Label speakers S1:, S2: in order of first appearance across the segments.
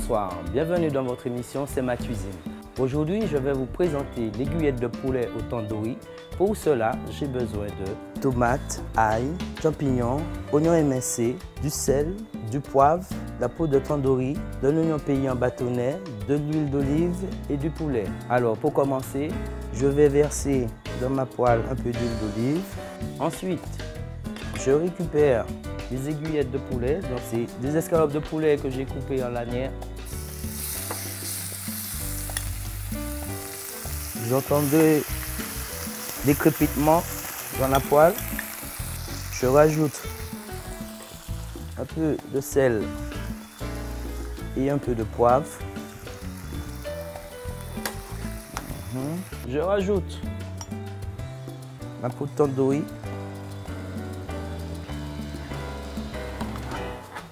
S1: Bonsoir, bienvenue dans votre émission C'est ma cuisine. Aujourd'hui, je vais vous présenter l'aiguillette de poulet au tandoori. Pour cela, j'ai besoin de tomates, ail, champignons, oignons émincés, du sel, du poivre, la peau de tandoori, de l'oignon payé en bâtonnet, de l'huile d'olive et du poulet. Alors, pour commencer, je vais verser dans ma poêle un peu d'huile d'olive. Ensuite, je récupère des aiguillettes de poulet. Donc c'est des escalopes de poulet que j'ai coupées en lanières. J'entends des, crépitements dans la poêle. Je rajoute un peu de sel et un peu de poivre. Mhm. Je rajoute ma peau de tandoori.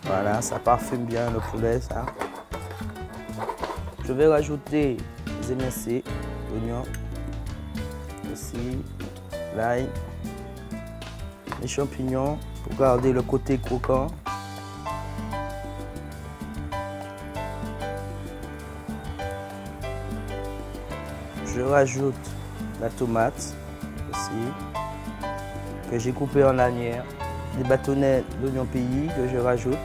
S1: Voilà, ça parfume bien le poulet, ça. Je vais rajouter les émincés, l'oignon, aussi, l'ail, les champignons pour garder le côté croquant. Je rajoute la tomate aussi, que j'ai coupée en lanières, bâtonnets d'oignon pays que je rajoute.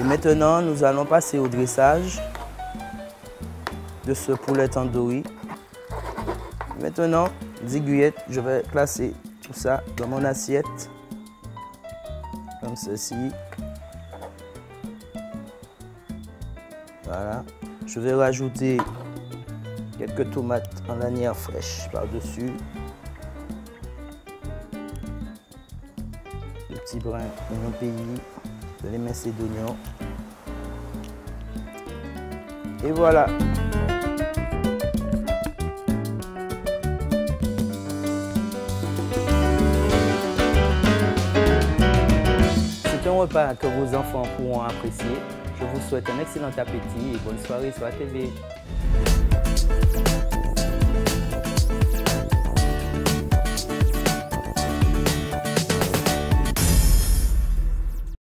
S1: Et maintenant, nous allons passer au dressage de ce poulet tandoori. Maintenant, aiguillettes, je vais placer tout ça dans mon assiette, comme ceci. Voilà. Je vais rajouter quelques tomates en lanière fraîche par-dessus. Petit brin d'oignon pays de l'émincé d'oignon. Et voilà. C'est un repas que vos enfants pourront apprécier. Je vous souhaite un excellent appétit et bonne soirée sur la TV.